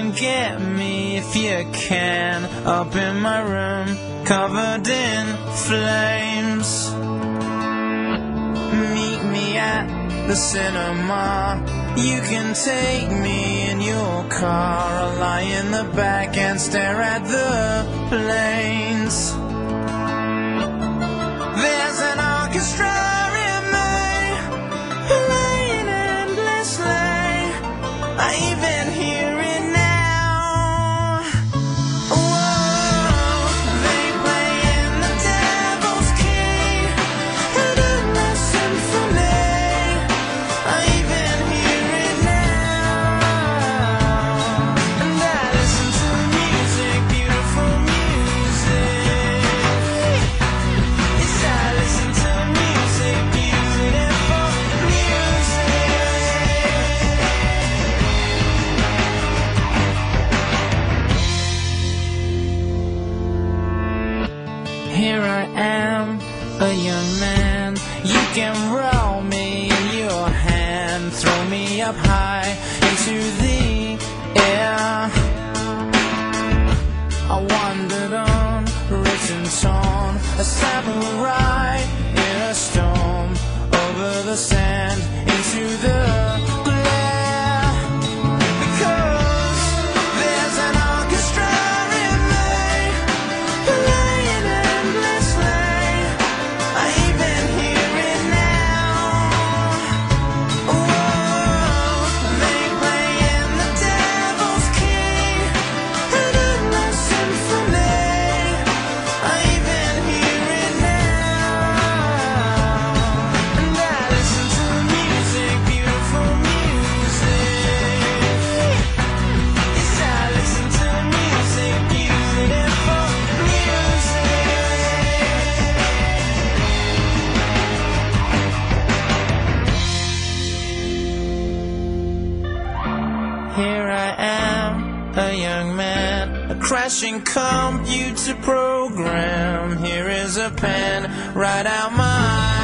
Come get me if you can. Up in my room, covered in flames. Meet me at the cinema. You can take me in your car. I'll lie in the back and stare at the planes. There's an orchestra am, a young man. Here I am, a young man, a crashing computer program. Here is a pen, write out my